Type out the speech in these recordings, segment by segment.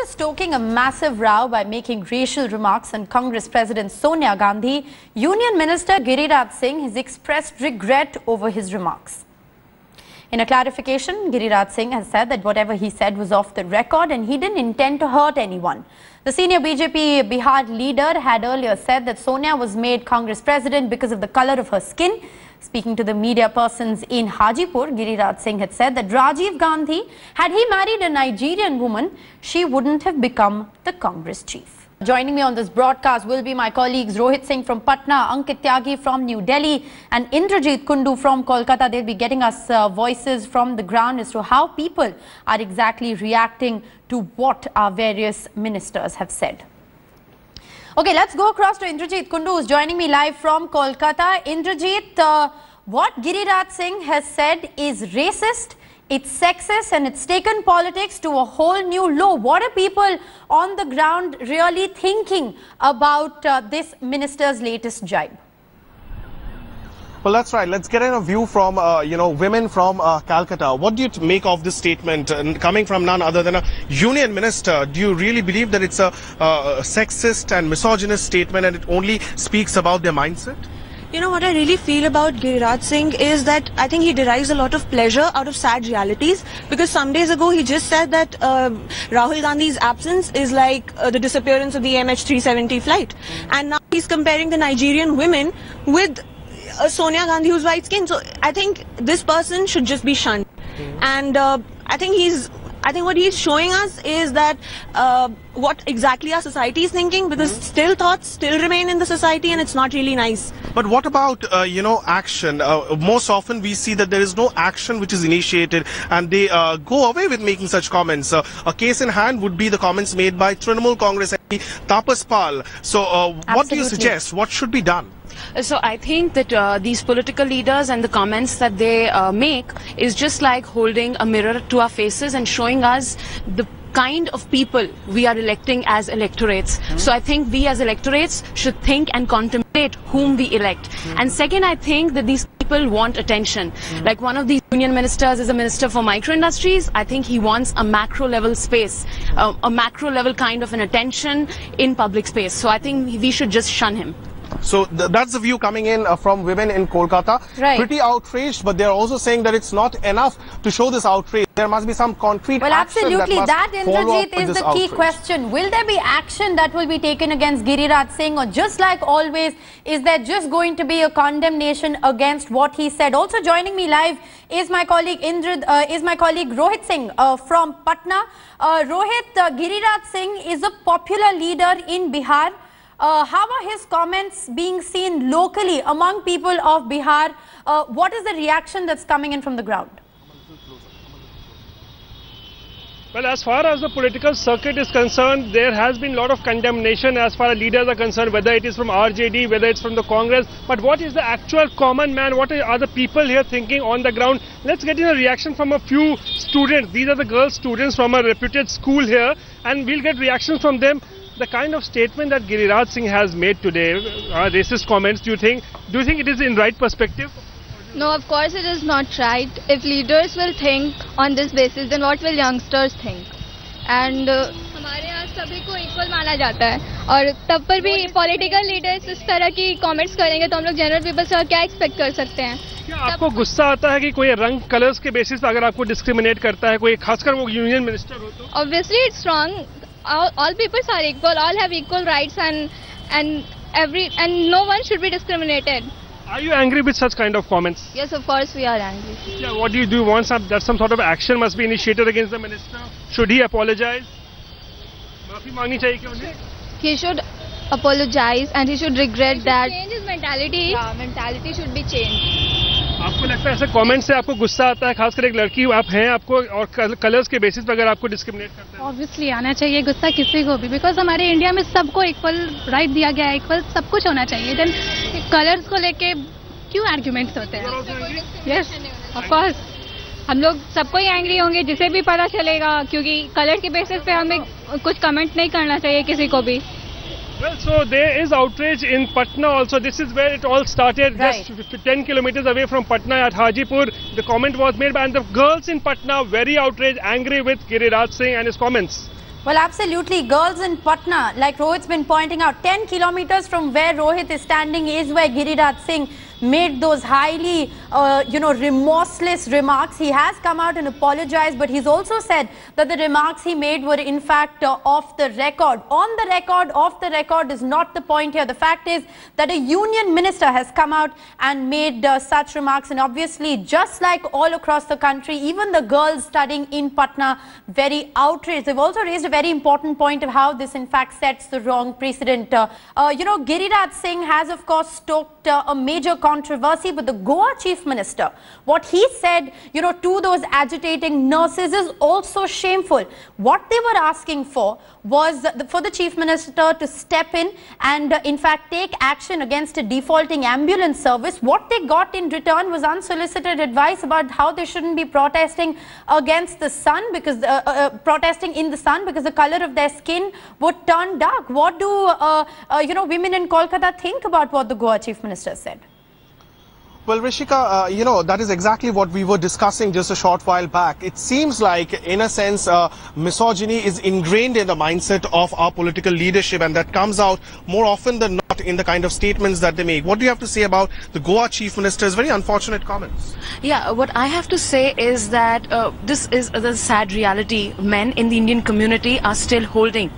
After stoking a massive row by making racial remarks on Congress President Sonia Gandhi, Union Minister Giriraj Singh has expressed regret over his remarks. In a clarification, Giriraj Singh has said that whatever he said was off the record and he didn't intend to hurt anyone. The senior BJP Bihar leader had earlier said that Sonia was made Congress president because of the color of her skin. Speaking to the media persons in Hajipur, Giriraj Singh had said that Rajiv Gandhi, had he married a Nigerian woman, she wouldn't have become the Congress chief. Joining me on this broadcast will be my colleagues Rohit Singh from Patna, Ankit Tyagi from New Delhi and Indrajit Kundu from Kolkata. They'll be getting us uh, voices from the ground as to how people are exactly reacting to what our various ministers have said. Okay, let's go across to Indrajit Kundu who's joining me live from Kolkata. Indrajit, uh, what Giriraj Singh has said is racist, it's sexist and it's taken politics to a whole new low. What are people on the ground really thinking about uh, this minister's latest jibe? Well, that's right. Let's get in a view from, uh, you know, women from uh, Calcutta. What do you make of this statement uh, coming from none other than a union minister? Do you really believe that it's a, uh, sexist and misogynist statement and it only speaks about their mindset? You know what I really feel about Giriraj Singh is that I think he derives a lot of pleasure out of sad realities because some days ago he just said that uh, Rahul Gandhi's absence is like uh, the disappearance of the MH370 flight. And now he's comparing the Nigerian women with uh, Sonia Gandhi who's white skin. So I think this person should just be shunned. And uh, I think he's I think what he's showing us is that uh, what exactly our society is thinking because still thoughts still remain in the society and it's not really nice. But what about, uh, you know, action? Uh, most often we see that there is no action which is initiated and they uh, go away with making such comments. Uh, a case in hand would be the comments made by Trinamool Congress MP Tapas Pal. So uh, what do you suggest? What should be done? So I think that uh, these political leaders and the comments that they uh, make is just like holding a mirror to our faces and showing us the kind of people we are electing as electorates. So I think we as electorates should think and contemplate whom we elect. And second, I think that these people want attention. Like one of these union ministers is a minister for micro industries. I think he wants a macro level space, a macro level kind of an attention in public space. So I think we should just shun him. So th- that's the view coming in uh, from women in Kolkata. Right. Pretty outraged, but they're also saying that it's not enough to show this outrage. There must be some concrete Well, absolutely. that, That, Indrajit, is the key outrage. question. Will there be action that will be taken against Giriraj Singh or just like always, is there just going to be a condemnation against what he said? Also joining me live is my colleague Indrad, uh, is my colleague Rohit Singh uh, from Patna. Uh, Rohit, uh, Giriraj Singh is a popular leader in Bihar. Uh, how are his comments being seen locally among people of Bihar? Uh, what is the reaction that's coming in from the ground? Well, as far as the political circuit is concerned, there has been a lot of condemnation as far as leaders are concerned, whether it is from RJD, whether it's from the Congress. But what is the actual common man? What are the people here thinking on the ground? Let's get in a reaction from a few students. These are the girl students from a reputed school here, and we'll get reactions from them. The kind of statement that Giriraj Singh has made today, uh, racist comments, do you think? Do you think it is in right perspective? No, of course it is not right. If leaders will think on this basis, then what will youngsters think? And uh, हमारे यहाँ सभी को equal माना जाता है और तब पर भी पॉलिटिकल लीडर्स इस तरह की कमेंट्स करेंगे तो हम लोग जनरल पीपल से और क्या एक्सपेक्ट कर सकते हैं क्या आपको गुस्सा आता है कि कोई रंग कलर्स के बेसिस पर अगर आपको डिस्क्रिमिनेट करता है कोई खासकर वो यूनियन मिनिस्टर हो तो obviously it's wrong all, all peoples are equal all have equal rights and and every and no one should be discriminated Are you angry with such kind of comments? yes of course we are angry Yeah, what do you do? You want some that some sort of action must be initiated against the minister? Should he apologize? माफी मांगनी चाहिए क्या उन्हें? he should apologize and he should regret that change his mentality yeah mentality should be changed आपको लगता है ऐसे comment से आपको गुस्सा आता है? खासकर एक लड़की आप हैं आपको और कलर्स के बेसिस पर अगर आपको डिस्क्रिमिनेट करता है? ऑब्वियसली आना चाहिए गुस्सा किसी को भी। बिकॉज़ हमारे इंडिया में सबको इक्वल राइट दिया गया है इक्वल सब कुछ होना चाहिए। देन कलर्स को लेके क्यों आर्ग्यूमेंट्स होते हैं? यस ऑफ़ कोर्स हम लोग सबको ही एंग्री होंगे जिसे भी पता चलेगा क्योंकि कलर के बेसिस पे हमें कुछ कमेंट नहीं करना चाहिए किसी को भी। Well, so there is outrage in Patna also. This is where it all started, Right. just 10 kilometers away from Patna at Hajipur. The comment was made by and the girls in Patna very outraged, angry with Giriraj Singh and his comments. Well, absolutely. Girls in Patna, like Rohit's been pointing out, 10 kilometers from where Rohit is standing is where Giriraj Singh made those highly, uh, you know, remorseless remarks. He has come out and apologized, but he's also said that the remarks he made were in fact uh, off the record. On the record, off the record is not the point here. The fact is that a union minister has come out and made uh, such remarks. And obviously, just like all across the country, even the girls studying in Patna, very outraged. They've also raised a very important point of how this in fact sets the wrong precedent. Uh, uh, you know, Giriraj Singh has of course stoked uh, a major controversy with the Goa chief minister. What he said, you know, to those agitating nurses is also shameful. What they were asking for was the, for the chief minister to step in and uh, in fact take action against a defaulting ambulance service. What they got in return was unsolicited advice about how they shouldn't be protesting against the sun because uh, uh, protesting in the sun because the color of their skin would turn dark. What do uh, uh, you know women in Kolkata think about what the Goa chief minister said? Well, Rishika, uh, you know, that is exactly what we were discussing just a short while back. It seems like, in a sense, uh, misogyny is ingrained in the mindset of our political leadership, and that comes out more often than not in the kind of statements that they make. What do you have to say about the Goa chief minister's very unfortunate comments? Yeah, what I have to say is that uh, this is the sad reality. Men in the Indian community are still holding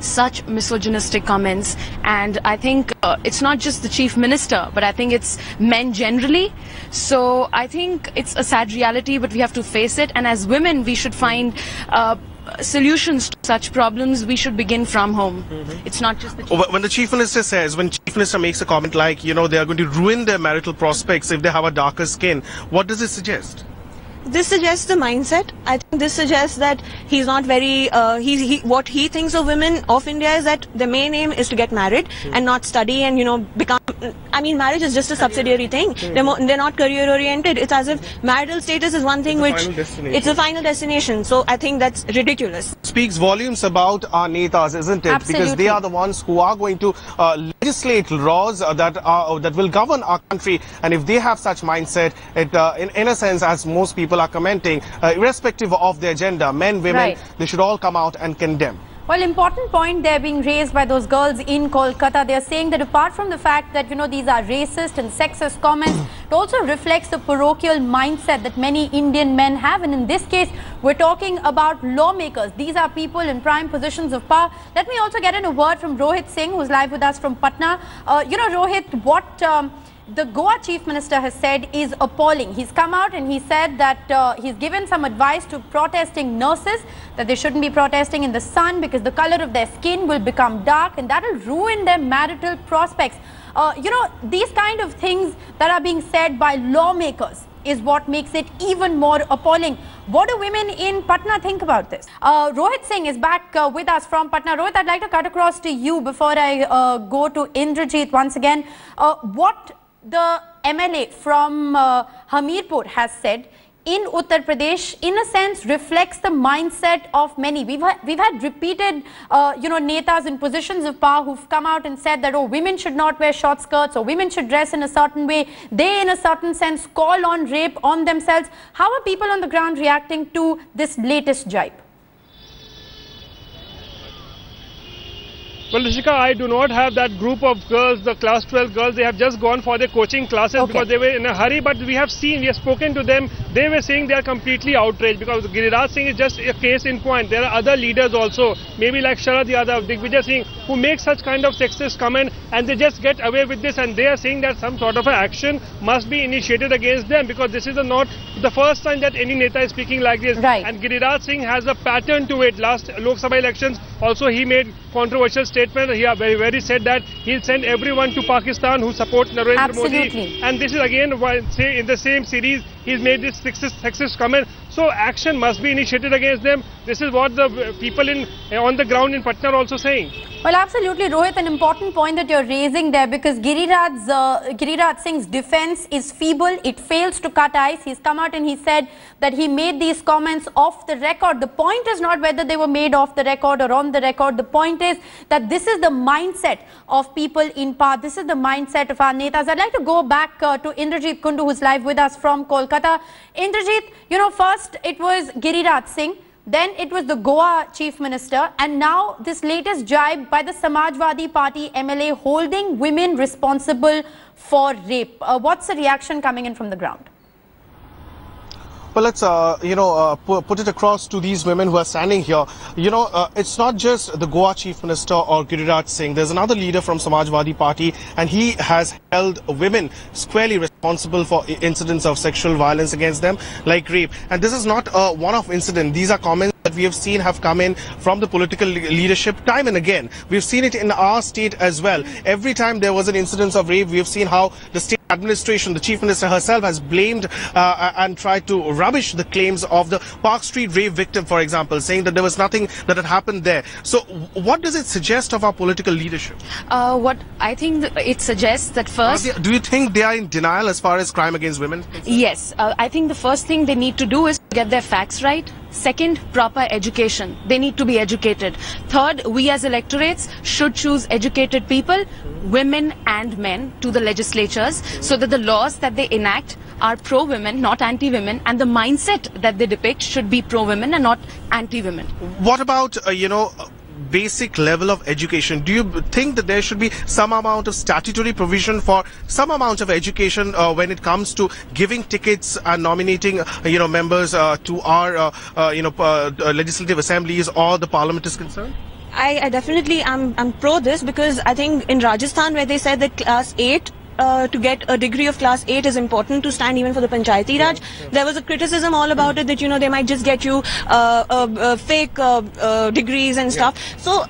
such misogynistic comments. And I think uh, it's not just the chief minister but I think it's men generally. So I think it's a sad reality but we have to face it. And as women we should find uh, solutions to such problems. We should begin from home. It's not just the chief When the chief minister says, when chief minister makes a comment like, you know, they are going to ruin their marital prospects if they have a darker skin, what does it suggest? This suggests the mindset. I think this suggests that he's not very. Uh, he, he what he thinks of women of India is that the main aim is to get married and not study and you know become. I mean, marriage is just a subsidiary thing. They're, mo- they're not career oriented. It's as if marital status is one thing It's which final it's a final destination. So I think that's ridiculous. speaks volumes about our netas, isn't it? Because they are the ones who are going to uh, legislate laws uh, that are that will govern our country. And if they have such mindset, it, uh, in, in a sense, as most people are commenting, uh, irrespective of their gender, men, women, Right. they should all come out and condemn. Well, important point there being raised by those girls in Kolkata. They are saying that apart from the fact that, you know, these are racist and sexist comments, it also reflects the parochial mindset that many Indian men have. And in this case, we're talking about lawmakers. These are people in prime positions of power. Let me also get in a word from Rohit Singh, who's live with us from Patna. Uh, you know, Rohit, what... Um, the Goa chief minister has said is appalling. He's come out and he said that uh, he's given some advice to protesting nurses that they shouldn't be protesting in the sun because the color of their skin will become dark and that will ruin their marital prospects. Uh, you know, these kind of things that are being said by lawmakers is what makes it even more appalling. What do women in Patna think about this? Uh, Rohit Singh is back uh, with us from Patna. Rohit, I'd like to cut across to you before I uh, go to Indrajit once again. Uh, what the MLA from uh, Hamirpur has said in Uttar Pradesh, in a sense, reflects the mindset of many. We've had, we've had repeated, uh, you know, netas in positions of power who've come out and said that, oh, women should not wear short skirts or women should dress in a certain way. They, in a certain sense, call on rape on themselves. How are people on the ground reacting to this latest jibe? Well, Rishika, I do not have that group of girls, the class 12 girls. They have just gone for their coaching classes Okay. because they were in a hurry. But we have seen, we have spoken to them. They were saying they are completely outraged because Giriraj Singh is just a case in point. There are other leaders also, maybe like Sharad Yadav, Digvijay Singh, who make such kind of sexist comment and they just get away with this. And they are saying that some sort of action must be initiated against them because this is not the first time that any neta is speaking like this. Right. And Giriraj Singh has a pattern to it. Last Lok Sabha elections, also he made controversial statement. He very, very said that he'll send everyone to Pakistan who support Narendra Absolutely. Modi. And this is again why say in the same series he's made this sexist, sexist comment. So action must be initiated against them. This is what the people in uh, on the ground in Patna are also saying. Well, absolutely, Rohit. An important point that you're raising there because Giriraj, uh, Giriraj Singh's defense is feeble. It fails to cut ice. He's come out and he said that he made these comments off the record. The point is not whether they were made off the record or on the record. The point is that this is the mindset of people in power. This is the mindset of our netas. I'd like to go back uh, to Indrajit Kundu, who's live with us from Kolkata. Indrajit, you know, first it was Giriraj Singh Then it was the Goa chief minister. And now this latest jibe by the Samajwadi Party MLA holding women responsible for rape. Uh, what's the reaction coming in from the ground? Well, let's, uh, you know, uh, pu put it across to these women who are standing here. You know, uh, it's not just the Goa Chief Minister or Giriraj Singh. There's another leader from Samajwadi Party, and he has held women squarely responsible for incidents of sexual violence against them, like rape. And this is not a one-off incident. These are comments that we have seen have come in from the political leadership time and again. We've seen it in our state as well. Every time there was an incident of rape, we have seen how the state administration, the chief minister herself has blamed uh, and tried to rubbish the claims of the Park Street rape victim, for example, saying that there was nothing that had happened there. So what does it suggest of our political leadership? Uh, what I think it suggests that first... They, do you think they are in denial as far as crime against women? Yes. Uh, I think the first thing they need to do is get their facts right. Second, proper education. They need to be educated. Third, we as electorates should choose educated people, women and men, to the legislatures so that the laws that they enact are pro-women, not anti-women, and the mindset that they depict should be pro-women and not anti-women. What about, uh, you know, basic level of education. Do you think that there should be some amount of statutory provision for some amount of education uh, when it comes to giving tickets and nominating, uh, you know, members uh, to our, uh, uh, you know, uh, legislative assemblies or the parliament is concerned? I, I, definitely am I'm pro this because I think in Rajasthan where they said that class 8 uh, to get a degree of class 8 is important to stand even for the Panchayati Raj. Yeah. There was a criticism all about it that, you know, they might just get you uh, uh, uh fake uh, degrees and stuff. Yeah. So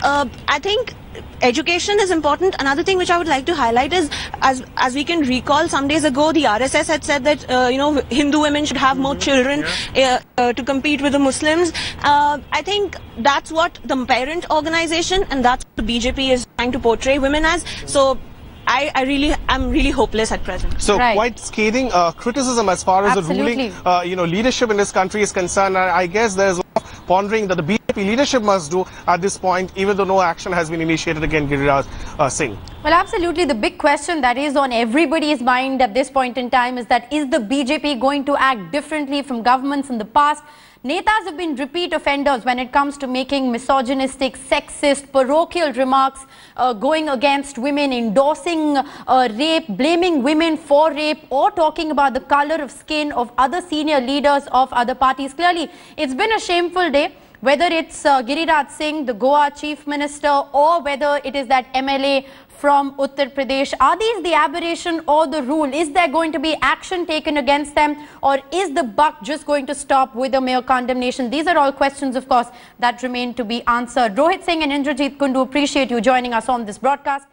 I think education is important. Another thing which I would like to highlight is, as as we can recall, some days ago the RSS had said that uh, you know Hindu women should have more mm-hmm. children yeah. uh, uh, to compete with the Muslims. I think that's what the parent organization and that's what the BJP is trying to portray women as. So I, I really, I'm really hopeless at present. So right. quite scathing uh, criticism as far as Absolutely. the ruling, uh, you know, leadership in this country is concerned. And I guess there's pondering that the BJP leadership must do at this point, even though no action has been initiated against Giriraj uh, Singh. Well, absolutely. The big question that is on everybody's mind at this point in time is that is the BJP going to act differently from governments in the past? Netas have been repeat offenders when it comes to making misogynistic, sexist, parochial remarks, uh, going against women, endorsing uh, rape, blaming women for rape, or talking about the color of skin of other senior leaders of other parties. Clearly, it's been a shameful day whether it's uh, Giriraj Singh, the Goa chief minister, or whether it is that MLA from Uttar Pradesh. Are these the aberration or the rule? Is there going to be action taken against them or is the buck just going to stop with a mere condemnation? These are all questions, of course, that remain to be answered. Rohit Singh and Indrajit Kundu, appreciate you joining us on this broadcast.